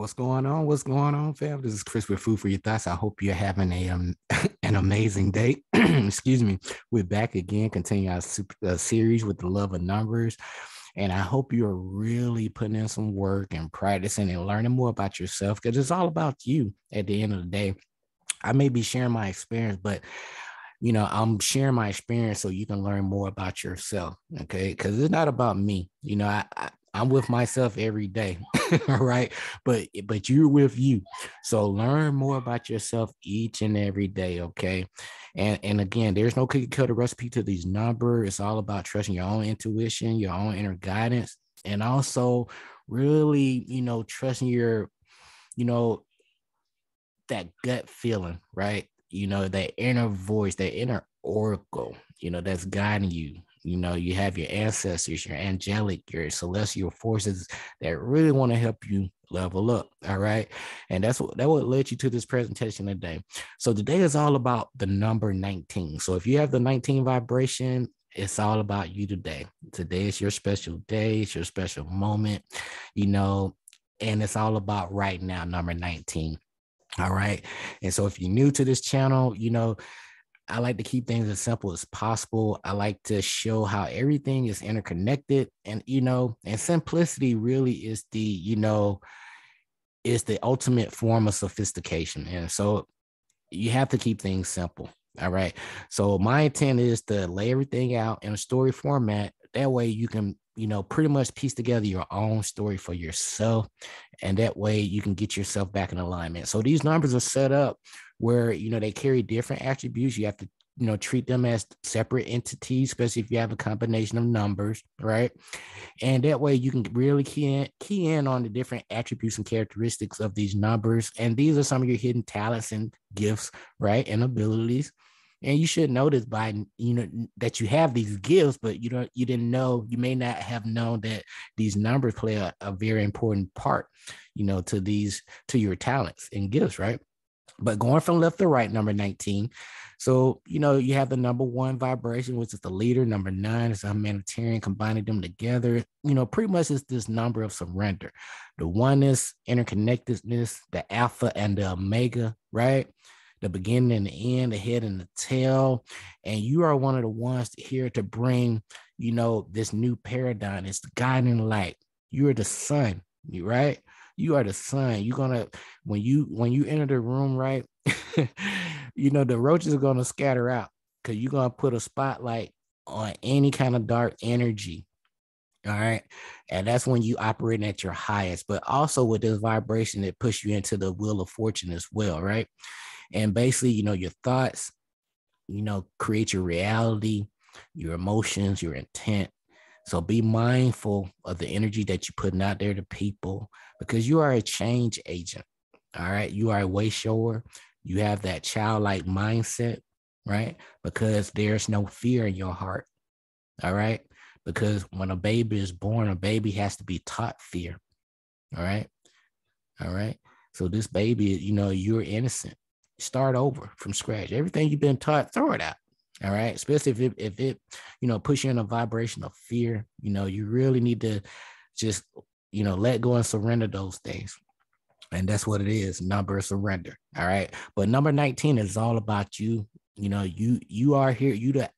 What's going on? What's going on, fam? This is Chris with Food for Your Thoughts. I hope you're having a um an amazing day. Excuse me. We're back again, continue our super, uh, series with the love of numbers. And I hope you're really putting in some work and practicing and learning more about yourself because it's all about you at the end of the day. I may be sharing my experience, but you know, I'm sharing my experience so you can learn more about yourself. Okay. Cause it's not about me. You know, I, I I'm with myself every day, right? But but you're with you. So learn more about yourself each and every day, okay? And and again, there's no cookie cutter recipe to these numbers. It's all about trusting your own intuition, your own inner guidance, and also really, you know, trusting your, you know, that gut feeling, right? You know, that inner voice, that inner oracle, you know, that's guiding you you know, you have your ancestors, your angelic, your celestial forces that really want to help you level up. All right. And that's what that would led you to this presentation today. So today is all about the number 19. So if you have the 19 vibration, it's all about you today. Today is your special day, it's your special moment, you know, and it's all about right now, number 19. All right. And so if you're new to this channel, you know, I like to keep things as simple as possible. I like to show how everything is interconnected and you know, and simplicity really is the, you know, is the ultimate form of sophistication. And so you have to keep things simple. All right. So my intent is to lay everything out in a story format. That way you can, you know, pretty much piece together your own story for yourself. And that way you can get yourself back in alignment. So these numbers are set up where you know they carry different attributes. You have to you know treat them as separate entities, especially if you have a combination of numbers, right? And that way you can really key in, key in on the different attributes and characteristics of these numbers. And these are some of your hidden talents and gifts, right? And abilities. And you should notice by you know that you have these gifts, but you don't you didn't know you may not have known that these numbers play a, a very important part, you know, to these to your talents and gifts, right? But going from left to right, number 19. So, you know, you have the number one vibration, which is the leader. Number nine is a humanitarian, combining them together. You know, pretty much it's this number of surrender. The oneness, interconnectedness, the alpha and the omega, right? The beginning and the end, the head and the tail. And you are one of the ones here to bring, you know, this new paradigm. It's the guiding light. You are the sun, right? you are the sun. You're gonna when you when you enter the room, right? you know the roaches are gonna scatter out because you're gonna put a spotlight on any kind of dark energy. All right. And that's when you operate at your highest. But also with this vibration, it push you into the wheel of fortune as well, right? And basically, you know, your thoughts, you know, create your reality, your emotions, your intent, so be mindful of the energy that you're putting out there to people because you are a change agent. All right. You are a way shower. You have that childlike mindset, right? Because there's no fear in your heart. All right. Because when a baby is born, a baby has to be taught fear. All right. All right. So this baby, you know, you're innocent. Start over from scratch. Everything you've been taught, throw it out. All right. Especially if it, if it, you know, push you in a vibration of fear, you know, you really need to just, you know, let go and surrender those things. And that's what it is, number surrender. All right. But number 19 is all about you. You know, you you are here, you the,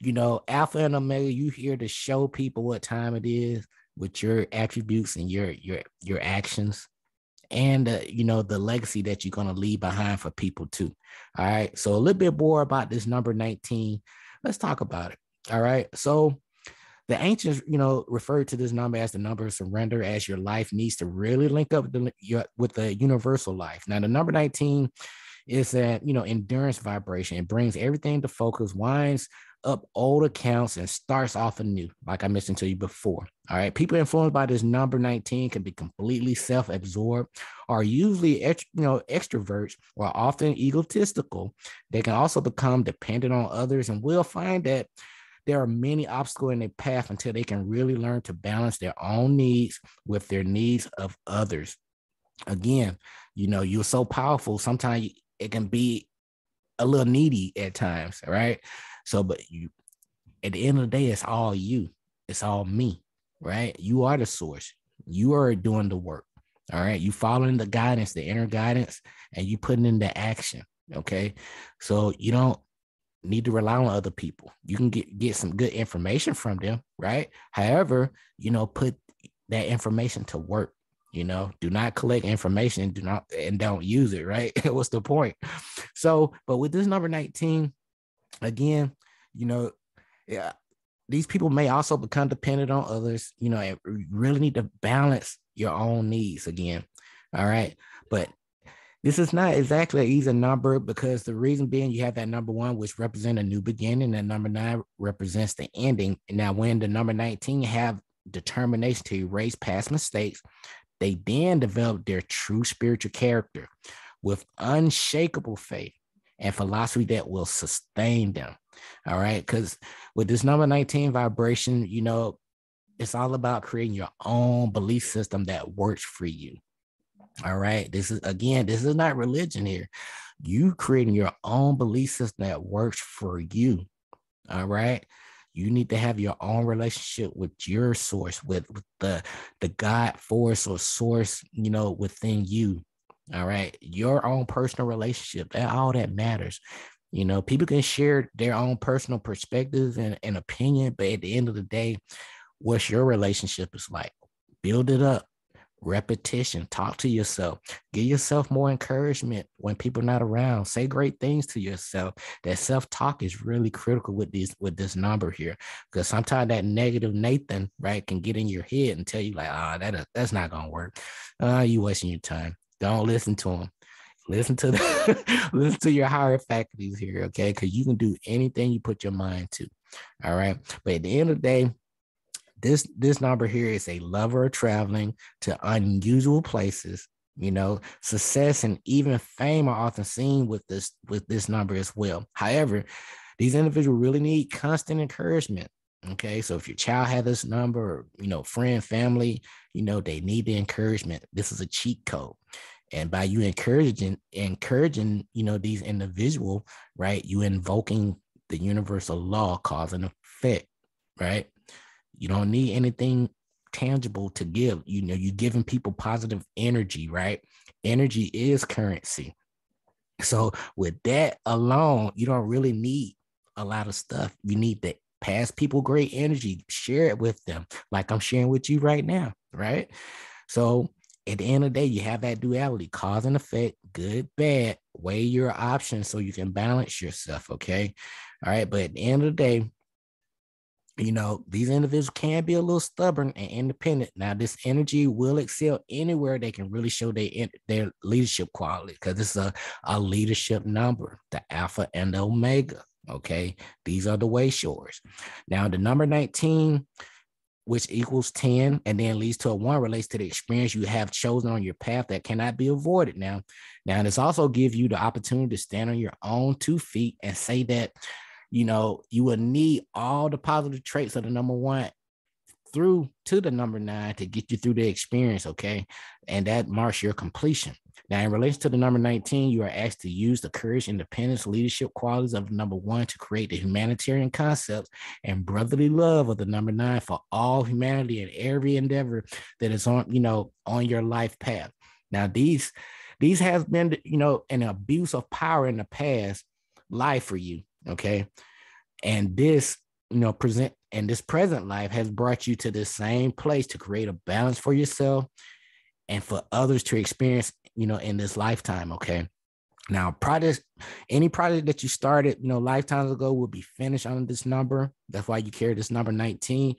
you know, alpha and omega, you here to show people what time it is with your attributes and your your your actions and uh, you know the legacy that you're going to leave behind for people too. All right so a little bit more about this number 19 let's talk about it. All right so the ancients you know referred to this number as the number of surrender as your life needs to really link up with the, your, with the universal life. Now the number 19 is that you know endurance vibration. It brings everything to focus winds up old accounts and starts off anew, like I mentioned to you before. All right. People influenced by this number 19 can be completely self-absorbed, are usually you know extroverts or often egotistical. They can also become dependent on others and will find that there are many obstacles in their path until they can really learn to balance their own needs with their needs of others. Again, you know, you're so powerful. Sometimes it can be a little needy at times, right? So, but you, at the end of the day, it's all you. It's all me, right? You are the source. You are doing the work. All right. You following the guidance, the inner guidance, and you putting into action. Okay. So you don't need to rely on other people. You can get get some good information from them, right? However, you know, put that information to work. You know, do not collect information, do not and don't use it, right? What's the point? So, but with this number 19, again, you know, yeah, these people may also become dependent on others, you know, and really need to balance your own needs again. All right. But this is not exactly an easy number because the reason being you have that number one, which represents a new beginning, and number nine represents the ending. Now, when the number 19 have determination to erase past mistakes, they then develop their true spiritual character with unshakable faith and philosophy that will sustain them. All right. Because with this number 19 vibration, you know, it's all about creating your own belief system that works for you. All right. This is again, this is not religion here. You creating your own belief system that works for you. All right. You need to have your own relationship with your source, with, with the the God force or source, you know, within you. All right. Your own personal relationship. That all that matters. You know, people can share their own personal perspectives and, and opinion, but at the end of the day, what's your relationship is like? Build it up repetition talk to yourself give yourself more encouragement when people are not around say great things to yourself that self-talk is really critical with this with this number here because sometimes that negative nathan right can get in your head and tell you like ah oh, that that's not gonna work uh you wasting your time don't listen to them. listen to the listen to your higher faculties here okay? Because you can do anything you put your mind to all right? But at the end of the day this this number here is a lover of traveling to unusual places you know? Success and even fame are often seen with this with this number as well. However these individuals really need constant encouragement okay? So if your child had this number or you know friend family you know they need the encouragement. This is a cheat code and by you encouraging encouraging you know these individual right you invoking the universal law cause and effect right you don't need anything tangible to give. You know, you're giving people positive energy, right? Energy is currency. So with that alone, you don't really need a lot of stuff. You need to pass people great energy, share it with them, like I'm sharing with you right now, right? So at the end of the day, you have that duality, cause and effect, good, bad. Weigh your options so you can balance yourself. Okay. All right. But at the end of the day, you know, these individuals can be a little stubborn and independent. Now, this energy will excel anywhere they can really show their their leadership quality because it's a, a leadership number, the alpha and the omega. Okay, these are the way showers. Now, the number 19, which equals 10 and then leads to a one, relates to the experience you have chosen on your path that cannot be avoided. Now, now this also gives you the opportunity to stand on your own two feet and say that you know, you will need all the positive traits of the number one through to the number nine to get you through the experience, okay? And that marks your completion. Now, in relation to the number 19, you are asked to use the courage, independence, leadership qualities of number one to create the humanitarian concepts and brotherly love of the number nine for all humanity and every endeavor that is on, you know, on your life path. Now, these these has been, you know, an abuse of power in the past life for you. Okay. And this, you know, present and this present life has brought you to the same place to create a balance for yourself and for others to experience, you know, in this lifetime. Okay. Now, project, any project that you started, you know, lifetimes ago will be finished on this number. That's why you carry this number 19.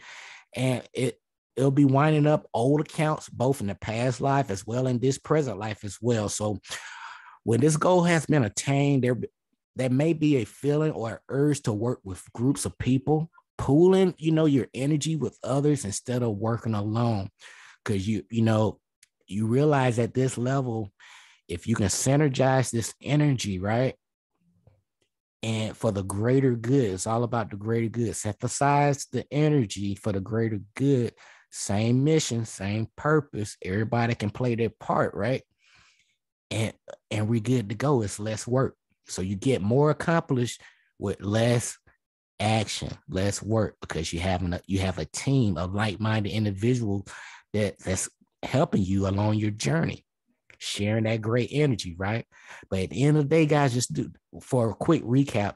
And it it'll be winding up old accounts, both in the past life as well in this present life as well. So when this goal has been attained, there there may be a feeling or urge to work with groups of people, pooling, you know, your energy with others instead of working alone. Cause you, you know, you realize at this level, if you can synergize this energy, right? And for the greater good, it's all about the greater good. Synthesize the energy for the greater good. Same mission, same purpose. Everybody can play their part, right? And and we're good to go. It's less work. So you get more accomplished with less action, less work because you have a, you have a team of like-minded individuals that that's helping you along your journey, sharing that great energy, right? But at the end of the day, guys, just do for a quick recap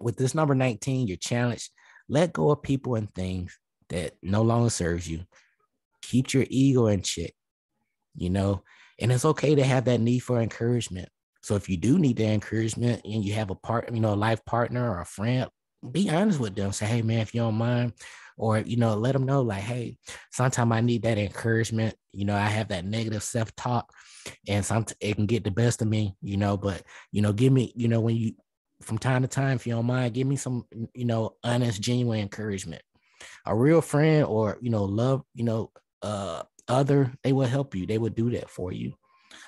with this number 19, your challenge, let go of people and things that no longer serves you. Keep your ego in check, you know, and it's okay to have that need for encouragement. So if you do need that encouragement and you have a part, you know, a life partner or a friend, be honest with them. Say, hey man, if you don't mind, or you know, let them know like, hey, sometimes I need that encouragement. You know, I have that negative self-talk, and sometimes it can get the best of me. You know, but you know, give me, you know, when you from time to time, if you don't mind, give me some, you know, honest, genuine encouragement. A real friend or you know, love, you know, uh, other, they will help you. They will do that for you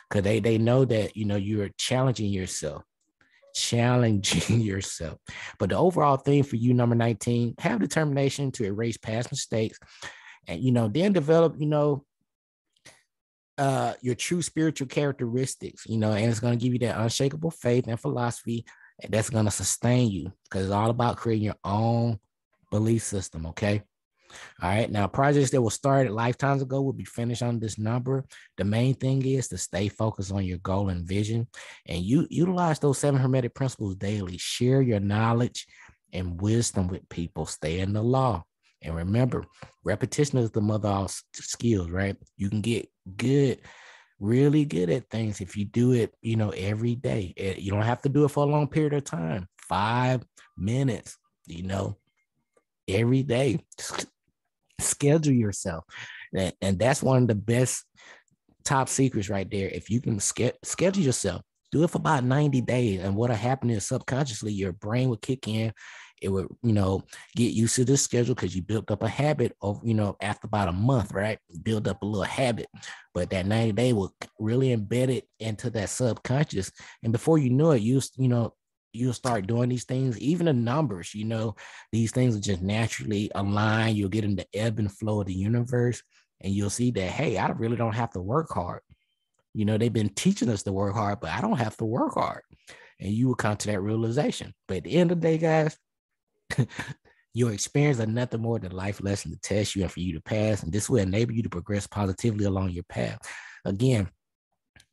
because they they know that you know you're challenging yourself challenging yourself. But the overall thing for you number 19 have determination to erase past mistakes and you know then develop you know uh your true spiritual characteristics you know and it's going to give you that unshakable faith and philosophy that's going to sustain you because it's all about creating your own belief system okay all right. Now, projects that were started lifetimes ago will be finished on this number. The main thing is to stay focused on your goal and vision and you utilize those seven hermetic principles daily. Share your knowledge and wisdom with people. Stay in the law. And remember, repetition is the mother of all skills, right? You can get good, really good at things if you do it, you know, every day. Eh, you don't have to do it for a long period of time. Five minutes, you know, every day schedule yourself. And, and that's one of the best top secrets right there. If you can ske- schedule yourself, do it for about 90 days. And what'll happen is subconsciously your brain will kick in. It would, you know, get used to this schedule because you built up a habit of, you know, after about a month, right? Build up a little habit. But that 90 day will really embed it into that subconscious. And before you know it, you, you know, you'll start doing these things, even the numbers, you know, these things will just naturally align. You'll get in the ebb and flow of the universe, and you'll see that, hey, I really don't have to work hard. You know, they've been teaching us to work hard, but I don't have to work hard. And you will come to that realization. But at the end of the day, guys, your experience are nothing more than life lesson to test you and for you to pass. And this will enable you to progress positively along your path. Again,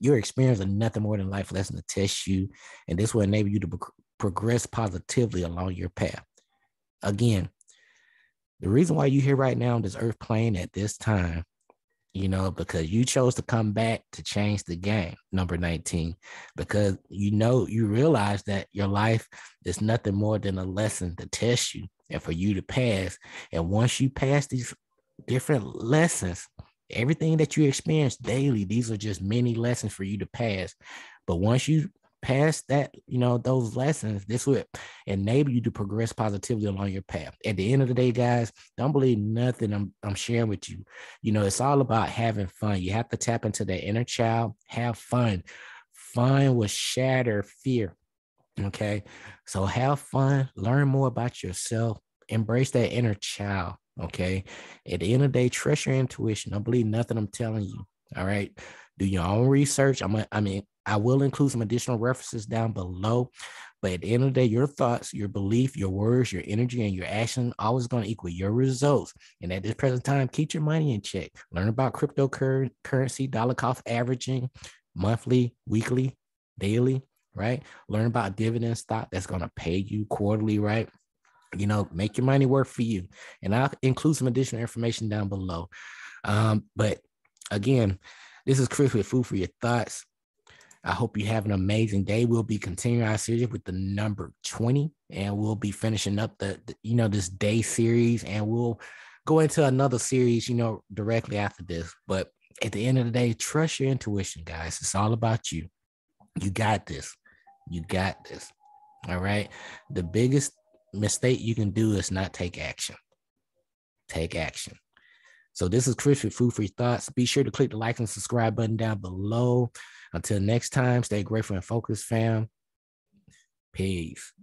your experience are nothing more than life lesson to test you, and this will enable you to pro- progress positively along your path. Again, the reason why you're here right now on this earth plane at this time, you know, because you chose to come back to change the game, number 19, because you know, you realize that your life is nothing more than a lesson to test you and for you to pass. And once you pass these different lessons, everything that you experience daily, these are just many lessons for you to pass. But once you pass that, you know, those lessons, this will enable you to progress positively along your path. At the end of the day, guys, don't believe nothing I'm, I'm sharing with you. You know, it's all about having fun. You have to tap into that inner child, have fun. Fun will shatter fear. Okay. So have fun, learn more about yourself, embrace that inner child Okay. At the end of the day, trust your intuition. Don't believe nothing I'm telling you. All right. Do your own research. I'm a, I mean, I will include some additional references down below. But at the end of the day, your thoughts, your belief, your words, your energy, and your action always going to equal your results. And at this present time, keep your money in check. Learn about cryptocurrency, dollar cost averaging, monthly, weekly, daily, right? Learn about dividend stock that's going to pay you quarterly, right? You know, make your money work for you. And I'll include some additional information down below. Um, but again, this is Chris with Food for Your Thoughts. I hope you have an amazing day. We'll be continuing our series with the number 20, and we'll be finishing up the, the you know, this day series, and we'll go into another series, you know, directly after this. But at the end of the day, trust your intuition, guys. It's all about you. You got this. You got this. All right. The biggest mistake you can do is not take action. Take action. So this is Chris with Food for Thoughts. Be sure to click the like and subscribe button down below. Until next time, stay grateful and focused, fam. Peace.